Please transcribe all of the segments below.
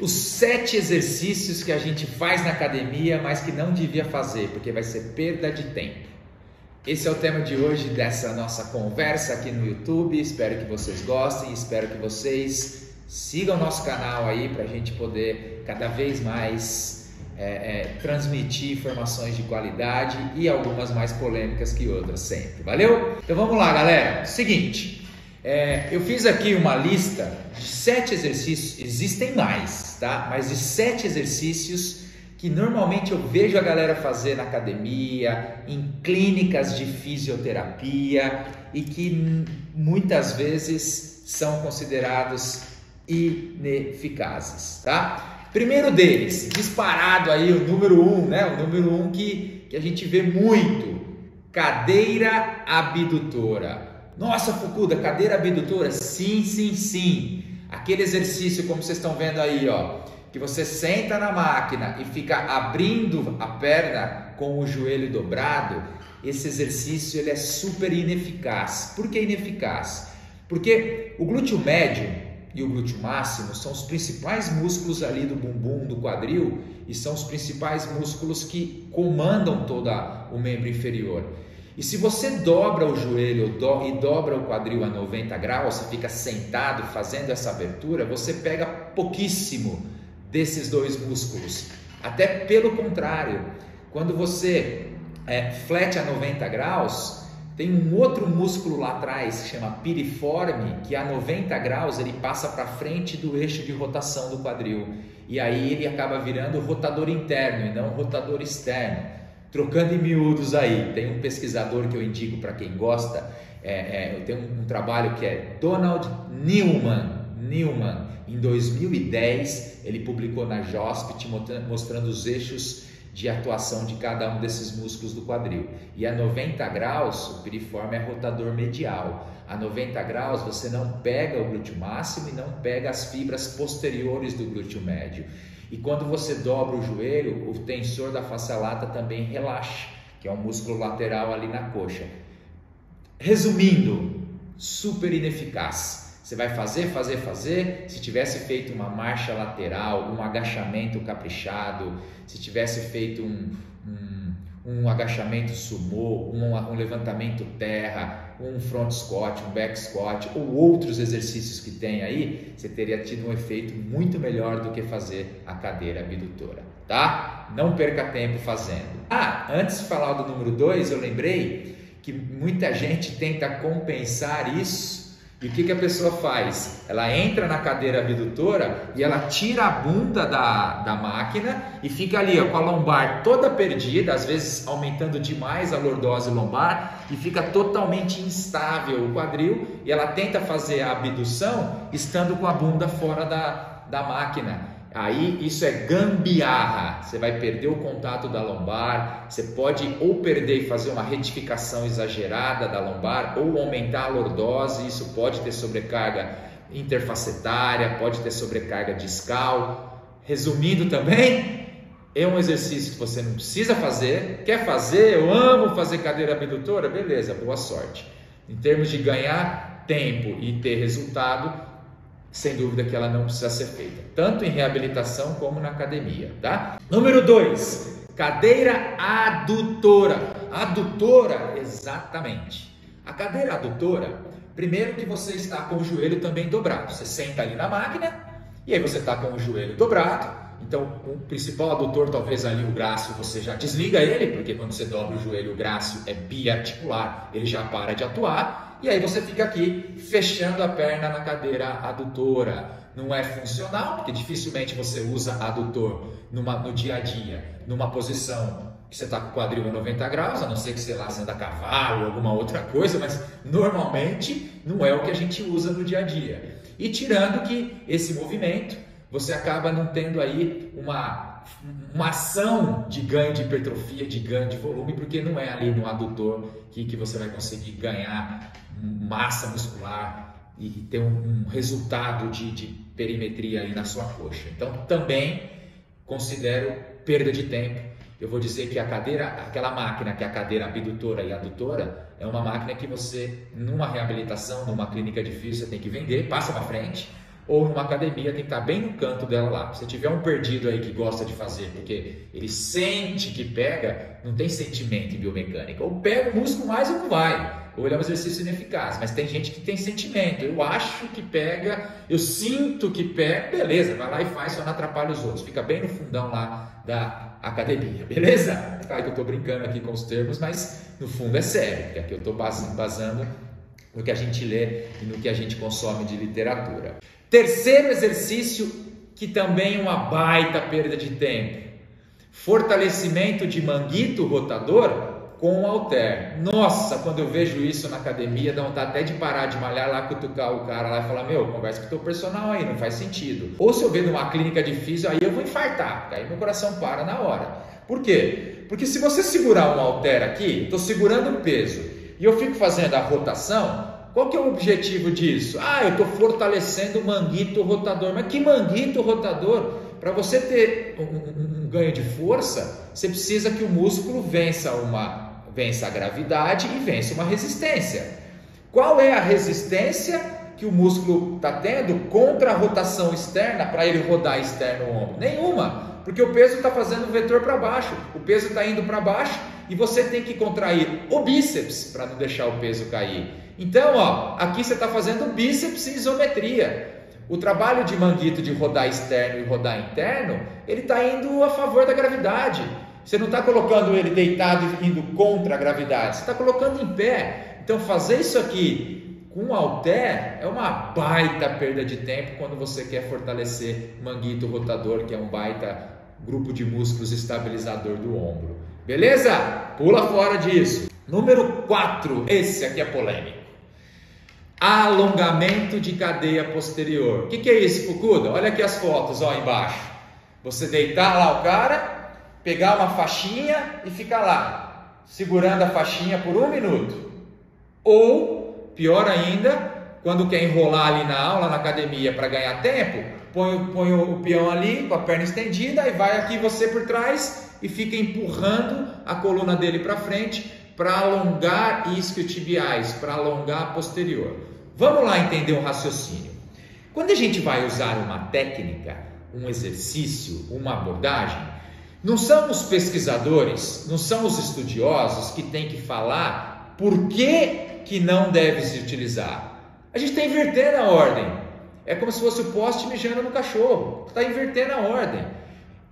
Os sete exercícios que a gente faz na academia, mas que não devia fazer, porque vai ser perda de tempo. Esse é o tema de hoje dessa nossa conversa aqui no YouTube. Espero que vocês gostem, espero que vocês sigam o nosso canal aí para a gente poder cada vez mais é, é, transmitir informações de qualidade e algumas mais polêmicas que outras sempre. Valeu? Então vamos lá, galera. Seguinte. É, eu fiz aqui uma lista de sete exercícios, existem mais, tá? Mas de sete exercícios que normalmente eu vejo a galera fazer na academia, em clínicas de fisioterapia e que muitas vezes são considerados ineficazes, tá? Primeiro deles, disparado aí o número um, né? O número um que, que a gente vê muito, cadeira abdutora. Nossa, Fukuda, cadeira abdutora? Sim, sim, sim. Aquele exercício, como vocês estão vendo aí, ó, que você senta na máquina e fica abrindo a perna com o joelho dobrado, esse exercício ele é super ineficaz. Por que ineficaz? Porque o glúteo médio e o glúteo máximo são os principais músculos ali do bumbum, do quadril e são os principais músculos que comandam todo o membro inferior. E se você dobra o joelho e dobra o quadril a 90 graus, você fica sentado fazendo essa abertura, você pega pouquíssimo desses dois músculos. Até pelo contrário, quando você é, flete a 90 graus, tem um outro músculo lá atrás que chama piriforme, que a 90 graus ele passa para frente do eixo de rotação do quadril. E aí ele acaba virando rotador interno e não rotador externo. Trocando em miúdos aí, tem um pesquisador que eu indico para quem gosta, é, é, eu tenho um, um, trabalho que é Donald Newman, Newman, em 2010 ele publicou na JOSPT mostrando os eixos de atuação de cada um desses músculos do quadril. E a 90 graus, o piriforme é rotador medial. A 90 graus você não pega o glúteo máximo e não pega as fibras posteriores do glúteo médio. E quando você dobra o joelho, o tensor da face lata também relaxa, que é um músculo lateral ali na coxa. Resumindo, super ineficaz. Você vai fazer, fazer, fazer. Se tivesse feito uma marcha lateral, um agachamento caprichado, se tivesse feito um, um, um agachamento sumô, um, um levantamento terra, um front squat, um back squat ou outros exercícios que tem aí, você teria tido um efeito muito melhor do que fazer a cadeira abdutora, tá? Não perca tempo fazendo. Ah, antes de falar do número 2, eu lembrei que muita gente tenta compensar isso e o que, que a pessoa faz? Ela entra na cadeira abdutora e ela tira a bunda da, da máquina e fica ali ó, com a lombar toda perdida, às vezes aumentando demais a lordose lombar e fica totalmente instável o quadril e ela tenta fazer a abdução estando com a bunda fora da, da máquina. Aí isso é gambiarra. Você vai perder o contato da lombar, você pode ou perder e fazer uma retificação exagerada da lombar ou aumentar a lordose, isso pode ter sobrecarga interfacetária, pode ter sobrecarga discal. Resumindo também, é um exercício que você não precisa fazer. Quer fazer? Eu amo fazer cadeira abdutora? Beleza, boa sorte. Em termos de ganhar tempo e ter resultado, sem dúvida que ela não precisa ser feita, tanto em reabilitação como na academia, tá? Número 2, cadeira adutora. Adutora, exatamente. A cadeira adutora, primeiro que você está com o joelho também dobrado. Você senta ali na máquina e aí você está com o joelho dobrado. Então, o principal adutor, talvez ali o braço, você já desliga ele, porque quando você dobra o joelho, o braço é biarticular, ele já para de atuar e aí você fica aqui fechando a perna na cadeira adutora. Não é funcional, porque dificilmente você usa adutor numa, no dia a dia, numa posição que você está com o quadril a 90 graus, a não ser que, sei lá, você anda a cavalo ou alguma outra coisa, mas normalmente não é o que a gente usa no dia a dia. E tirando que esse movimento, você acaba não tendo aí uma uma ação de ganho de hipertrofia, de ganho de volume, porque não é ali no adutor que, que você vai conseguir ganhar massa muscular e ter um, um resultado de, de perimetria ali na sua coxa. Então, também considero perda de tempo. Eu vou dizer que a cadeira, aquela máquina que é a cadeira abdutora e adutora, é uma máquina que você, numa reabilitação, numa clínica de física, você tem que vender, passa para frente, ou numa academia tem que estar bem no canto dela lá. Se tiver um perdido aí que gosta de fazer porque ele sente que pega, não tem sentimento em biomecânica. Ou pega o músculo mais ou não vai. Ou ele é um exercício ineficaz. Mas tem gente que tem sentimento. Eu acho que pega, eu sinto que pega, beleza, vai lá e faz, só não atrapalha os outros. Fica bem no fundão lá da academia, beleza? Claro que eu estou brincando aqui com os termos, mas no fundo é sério, porque aqui eu estou basando no que a gente lê e no que a gente consome de literatura. Terceiro exercício, que também é uma baita perda de tempo: fortalecimento de manguito rotador com halter. Nossa, quando eu vejo isso na academia, dá vontade até de parar de malhar lá, cutucar o cara lá e falar: Meu, conversa com o teu personal aí, não faz sentido. Ou se eu ver numa clínica de aí eu vou infartar, aí meu coração para na hora. Por quê? Porque se você segurar um halter aqui, estou segurando o peso e eu fico fazendo a rotação, qual que é o objetivo disso? Ah, eu estou fortalecendo o manguito rotador. Mas que manguito rotador? Para você ter um, um, ganho de força, você precisa que o músculo vença uma vença a gravidade e vença uma resistência. Qual é a resistência que o músculo está tendo contra a rotação externa para ele rodar externo o ombro? Nenhuma, porque o peso está fazendo o vetor para baixo, o peso está indo para baixo e você tem que contrair o bíceps para não deixar o peso cair. Então, ó, aqui você está fazendo bíceps e isometria. O trabalho de manguito de rodar externo e rodar interno, ele está indo a favor da gravidade. Você não está colocando ele deitado e indo contra a gravidade, você está colocando em pé. Então, fazer isso aqui com halter é uma baita perda de tempo quando você quer fortalecer manguito rotador, que é um baita grupo de músculos estabilizador do ombro. Beleza? Pula fora disso. Número 4, esse aqui é polêmico. Alongamento de cadeia posterior. O que, que é isso, Fukuda? Olha aqui as fotos ó, embaixo. Você deitar lá o cara, pegar uma faixinha e ficar lá, segurando a faixinha por um minuto. Ou, pior ainda, quando quer enrolar ali na aula, na academia, para ganhar tempo, põe, põe o peão ali com a perna estendida e vai aqui você por trás e fica empurrando a coluna dele para frente para alongar isquiotibiais, para alongar a posterior. Vamos lá entender um raciocínio. Quando a gente vai usar uma técnica, um exercício, uma abordagem, não são os pesquisadores, não são os estudiosos que têm que falar por que, que não deve se utilizar. A gente está invertendo a ordem. É como se fosse o poste mijando no cachorro. Está invertendo a ordem.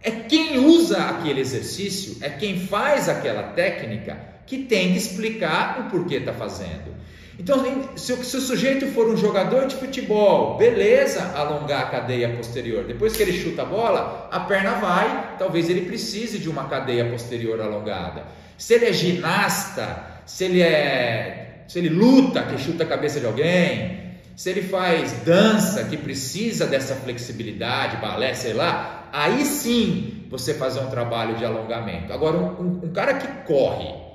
É quem usa aquele exercício, é quem faz aquela técnica que tem que explicar o porquê está fazendo. Então, se o, se o, sujeito for um jogador de futebol, beleza, alongar a cadeia posterior. Depois que ele chuta a bola, a perna vai, talvez ele precise de uma cadeia posterior alongada. Se ele é ginasta, se ele é, se ele luta, que chuta a cabeça de alguém, se ele faz dança, que precisa dessa flexibilidade, balé, sei lá, aí sim você fazer um trabalho de alongamento. Agora, um, um, um cara que corre,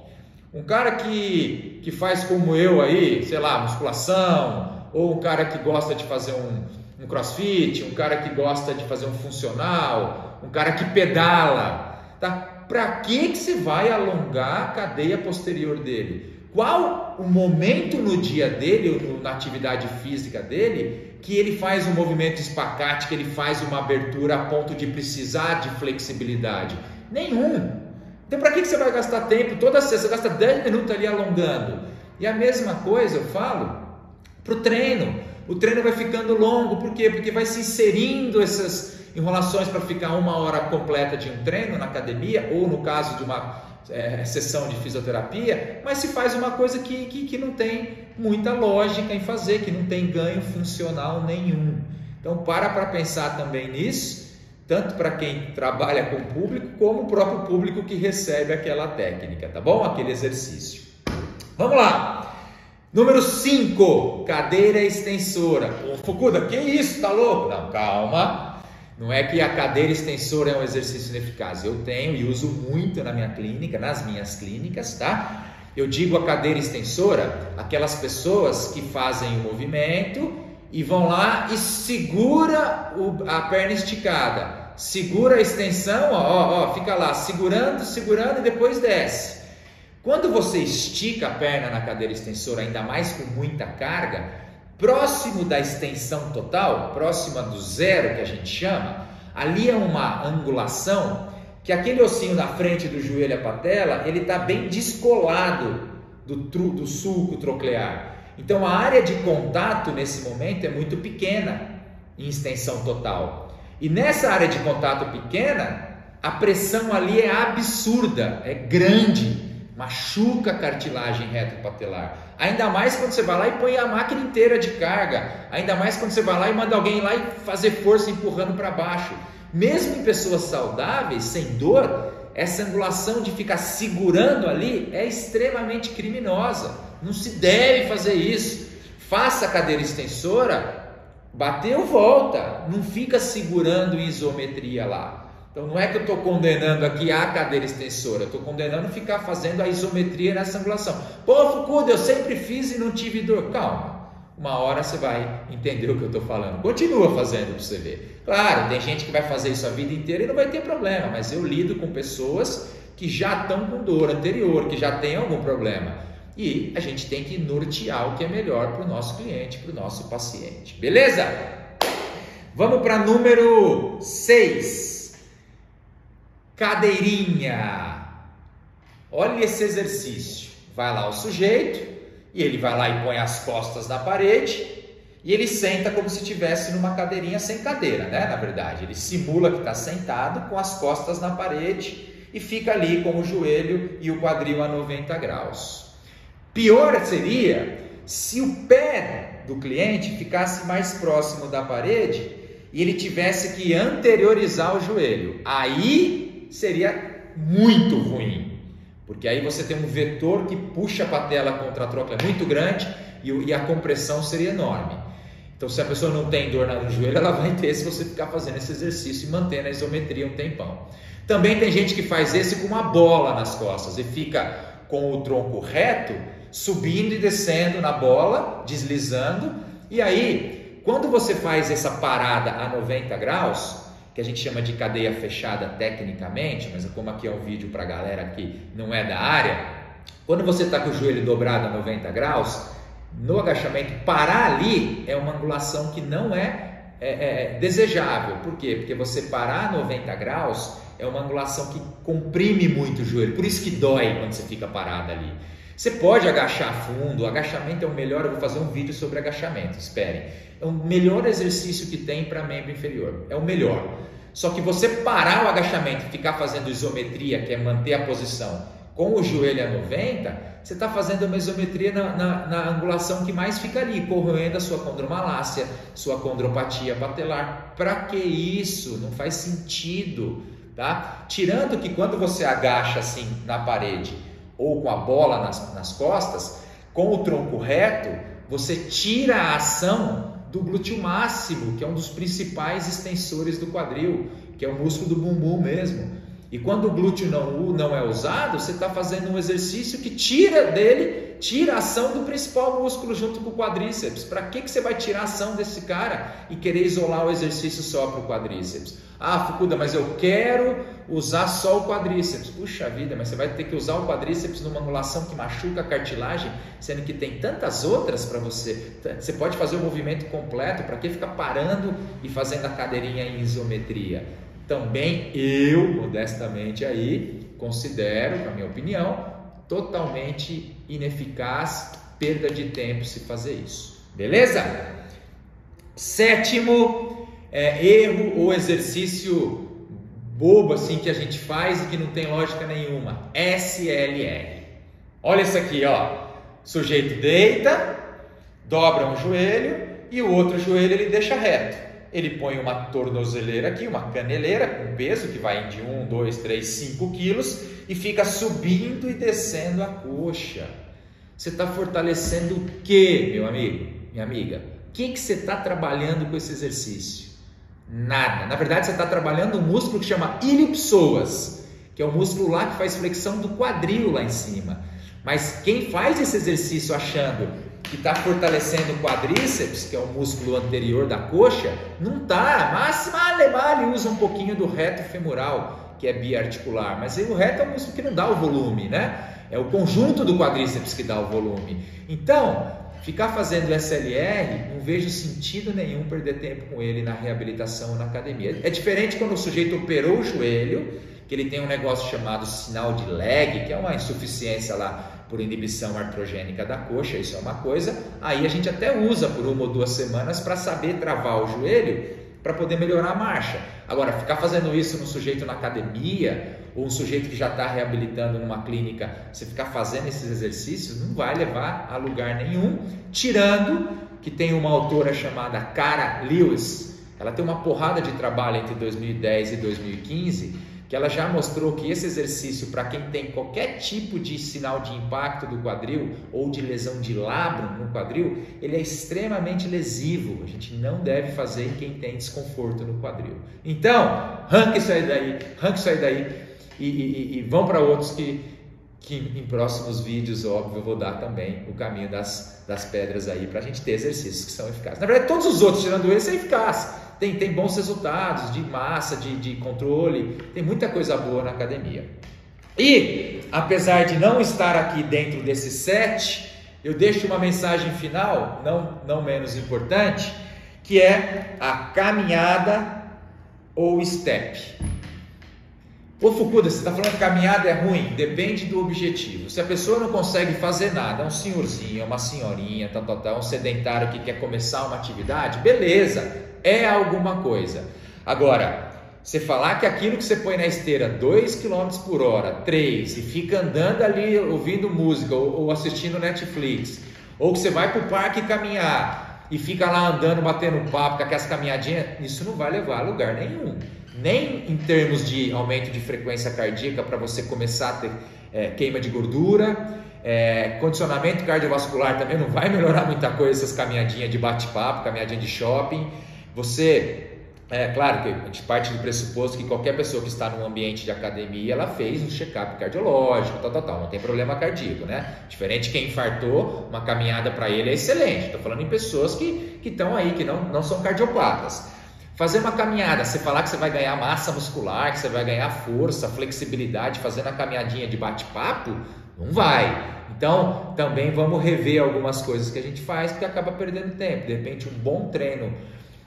um cara que, que faz como eu aí, sei lá, musculação, ou um cara que gosta de fazer um, um crossfit, um cara que gosta de fazer um funcional, um cara que pedala, tá? Para que, que você vai alongar a cadeia posterior dele? Qual o momento no dia dele, ou na atividade física dele, que ele faz um movimento espacate, que ele faz uma abertura a ponto de precisar de flexibilidade? Nenhum. Então, para que você vai gastar tempo? Toda sexta, você gasta 10 minutos ali alongando. E a mesma coisa eu falo para o treino. O treino vai ficando longo, por quê? Porque vai se inserindo essas enrolações para ficar uma hora completa de um treino na academia, ou no caso de uma é, sessão de fisioterapia, mas se faz uma coisa que, que, que não tem muita lógica em fazer, que não tem ganho funcional nenhum. Então, para para pensar também nisso tanto para quem trabalha com o público, como o próprio público que recebe aquela técnica, tá bom? Aquele exercício. Vamos lá! Número 5, cadeira extensora. Ô, Fukuda, que isso? Tá louco? Não, calma. Não é que a cadeira extensora é um exercício ineficaz. Eu tenho e uso muito na minha clínica, nas minhas clínicas, tá? Eu digo a cadeira extensora, aquelas pessoas que fazem o movimento e vão lá e segura a perna esticada segura a extensão, ó, ó, ó, fica lá segurando, segurando e depois desce. Quando você estica a perna na cadeira extensora, ainda mais com muita carga, Próximo da extensão total, próxima do zero que a gente chama, ali é uma angulação que aquele ossinho na frente do joelho a patela, ele está bem descolado do, do sulco troclear. Então a área de contato nesse momento é muito pequena em extensão total. E nessa área de contato pequena, a pressão ali é absurda, é grande machuca a cartilagem retropatelar. Ainda mais quando você vai lá e põe a máquina inteira de carga. Ainda mais quando você vai lá e manda alguém lá e fazer força empurrando para baixo. Mesmo em pessoas saudáveis, sem dor, essa angulação de ficar segurando ali é extremamente criminosa. Não se deve fazer isso. Faça a cadeira extensora, bateu, volta. Não fica segurando isometria lá. Então não é que eu estou condenando aqui a cadeira extensora, eu estou condenando ficar fazendo a isometria nessa angulação. Pô, Fucuda, eu sempre fiz e não tive dor. Calma, uma hora você vai entender o que eu estou falando. Continua fazendo para você ver. Claro, tem gente que vai fazer isso a vida inteira e não vai ter problema, mas eu lido com pessoas que já estão com dor anterior, que já têm algum problema. E a gente tem que nortear o que é melhor para o nosso cliente, para o nosso paciente. Beleza? Vamos para número 6 cadeirinha. Olha esse exercício. Vai lá o sujeito e ele vai lá e põe as costas na parede e ele senta como se estivesse numa cadeirinha sem cadeira, né? Na verdade, ele simula que está sentado com as costas na parede e fica ali com o joelho e o quadril a 90 graus. Pior seria se o pé do cliente ficasse mais próximo da parede e ele tivesse que anteriorizar o joelho. Aí seria muito ruim, porque aí você tem um vetor que puxa a patela contra a troca muito grande e, a compressão seria enorme. Então, se a pessoa não tem dor no joelho, ela vai ter se você ficar fazendo esse exercício e mantendo a isometria um tempão. Também tem gente que faz esse com uma bola nas costas e fica com o tronco reto, subindo e descendo na bola, deslizando. E aí, quando você faz essa parada a 90 graus, que a gente chama de cadeia fechada tecnicamente, mas como aqui é um vídeo para a galera que não é da área, quando você está com o joelho dobrado a 90 graus, no agachamento, parar ali é uma angulação que não é, é, é desejável. Por quê? Porque você parar a 90 graus é uma angulação que comprime muito o joelho, por isso que dói quando você fica parado ali. Você pode agachar fundo, agachamento é o melhor, eu vou fazer um vídeo sobre agachamento, esperem. É o melhor exercício que tem para membro inferior, é o melhor. Só que você parar o agachamento e ficar fazendo isometria, que é manter a posição com o joelho a 90, você está fazendo uma isometria na, na, na, angulação que mais fica ali, corroendo a sua condromalácia, sua condropatia patelar. Para que isso? Não faz sentido, tá? Tirando que quando você agacha assim na parede, ou com a bola nas, nas costas, com o tronco reto, você tira a ação do glúteo máximo, que é um dos principais extensores do quadril, que é o músculo do bumbum mesmo. E quando o glúteo não, não é usado, você está fazendo um exercício que tira dele, tira a ação do principal músculo junto com o quadríceps. Para que, que você vai tirar a ação desse cara e querer isolar o exercício só para o quadríceps? Ah, Fukuda, mas eu quero usar só o quadríceps. Puxa vida, mas você vai ter que usar o quadríceps numa angulação que machuca a cartilagem, sendo que tem tantas outras para você. Você pode fazer o movimento completo, para que ficar parando e fazendo a cadeirinha em isometria? Também eu, modestamente aí, considero, na minha opinião, totalmente ineficaz, perda de tempo se fazer isso. Beleza? Sétimo é, erro ou exercício bobo assim que a gente faz e que não tem lógica nenhuma. SLR. Olha isso aqui, ó. O sujeito deita, dobra um joelho e o outro joelho ele deixa reto ele põe uma tornozeleira aqui, uma caneleira com peso que vai de 1, 2, 3, 5 quilos e fica subindo e descendo a coxa. Você está fortalecendo o que, meu amigo, minha amiga? O que, que você está trabalhando com esse exercício? Nada. Na verdade, você está trabalhando um músculo que chama ilipsoas, que é o músculo lá que faz flexão do quadril lá em cima. Mas quem faz esse exercício achando que está fortalecendo o quadríceps, que é o músculo anterior da coxa, não está. Máxima alemã ele usa um pouquinho do reto femoral, que é biarticular, mas o reto é um músculo que não dá o volume, né? É o conjunto do quadríceps que dá o volume. Então, ficar fazendo SLR, não vejo sentido nenhum perder tempo com ele na reabilitação ou na academia. É diferente quando o sujeito operou o joelho, que ele tem um negócio chamado sinal de lag, que é uma insuficiência lá por inibição artrogênica da coxa, isso é uma coisa. Aí a gente até usa por uma ou duas semanas para saber travar o joelho para poder melhorar a marcha. Agora, ficar fazendo isso no sujeito na academia ou um sujeito que já está reabilitando numa clínica, você ficar fazendo esses exercícios não vai levar a lugar nenhum, tirando que tem uma autora chamada Cara Lewis, ela tem uma porrada de trabalho entre 2010 e 2015 que ela já mostrou que esse exercício, para quem tem qualquer tipo de sinal de impacto do quadril ou de lesão de labro no quadril, ele é extremamente lesivo. A gente não deve fazer em quem tem desconforto no quadril. Então, arranque isso aí daí, arranque isso aí daí e, e, e vão para outros que, que em próximos vídeos, óbvio, eu vou dar também o caminho das, das pedras aí para a gente ter exercícios que são eficazes. Na verdade, todos os outros, tirando esse, é eficaz tem, tem bons resultados de massa, de, de controle, tem muita coisa boa na academia. E, apesar de não estar aqui dentro desses sete, eu deixo uma mensagem final, não, não menos importante, que é a caminhada ou step. Ô Fukuda, você está falando que caminhada é ruim? Depende do objetivo. Se a pessoa não consegue fazer nada, é um senhorzinho, é uma senhorinha, tá, tá, tá, um sedentário que quer começar uma atividade, beleza, é alguma coisa. Agora, você falar que aquilo que você põe na esteira 2 km por hora, 3, e fica andando ali ouvindo música ou, ou assistindo Netflix, ou que você vai para o parque caminhar e fica lá andando, batendo papo com aquelas caminhadinhas, isso não vai levar a lugar nenhum. Nem em termos de aumento de frequência cardíaca para você começar a ter é, queima de gordura, é, condicionamento cardiovascular também não vai melhorar muita coisa essas caminhadinhas de bate-papo, caminhadinha de shopping. Você, é claro que a gente parte do pressuposto que qualquer pessoa que está num ambiente de academia, ela fez um check-up cardiológico, tal, tal, tal, não tem problema cardíaco, né? Diferente quem infartou, uma caminhada para ele é excelente. Estou falando em pessoas que estão aí, que não, não são cardiopatas. Fazer uma caminhada, você falar que você vai ganhar massa muscular, que você vai ganhar força, flexibilidade fazendo a caminhadinha de bate-papo, não vai. Então, também vamos rever algumas coisas que a gente faz porque acaba perdendo tempo. De repente, um bom treino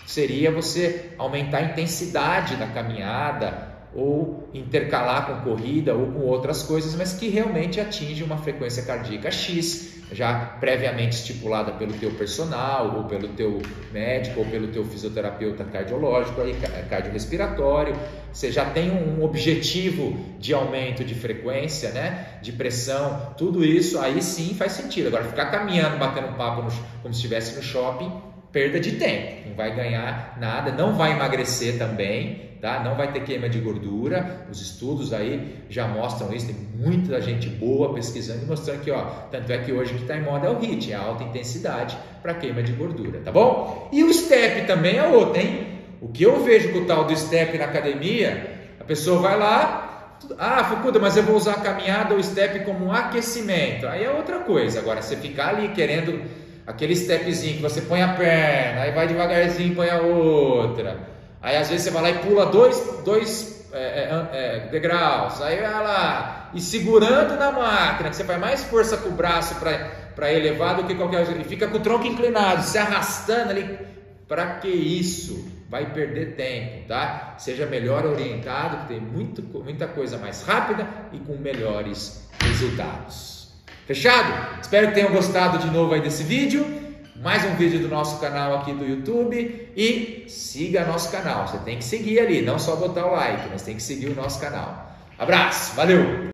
seria você aumentar a intensidade da caminhada ou intercalar com corrida ou com outras coisas, mas que realmente atinge uma frequência cardíaca X, já previamente estipulada pelo teu personal, ou pelo teu médico, ou pelo teu fisioterapeuta cardiológico, aí, cardiorrespiratório. Você já tem um objetivo de aumento de frequência, né? de pressão, tudo isso aí sim faz sentido. Agora, ficar caminhando, batendo papo no, como se estivesse no shopping, perda de tempo, não vai ganhar nada, não vai emagrecer também, tá? Não vai ter queima de gordura. Os estudos aí já mostram isso, tem muita gente boa pesquisando e mostrando que, ó, tanto é que hoje que está em moda é o HIIT, é a alta intensidade para queima de gordura, tá bom? E o step também é outro, hein? O que eu vejo com o tal do step na academia, a pessoa vai lá, ah, Fukuda, mas eu vou usar a caminhada ou step como um aquecimento. Aí é outra coisa. Agora, você ficar ali querendo aquele stepzinho que você põe a perna, aí vai devagarzinho põe a outra. Aí às vezes você vai lá e pula dois, dois é, é, é, degraus, aí vai lá e segurando na máquina, que você faz mais força com o braço para elevar do que qualquer e fica com o tronco inclinado, se arrastando ali. Para que isso? Vai perder tempo, tá? Seja melhor orientado, que tem muito, muita coisa mais rápida e com melhores resultados. Fechado? Espero que tenham gostado de novo aí desse vídeo. Mais um vídeo do nosso canal aqui do YouTube e siga nosso canal. Você tem que seguir ali, não só botar o like, mas tem que seguir o nosso canal. Abraço, valeu!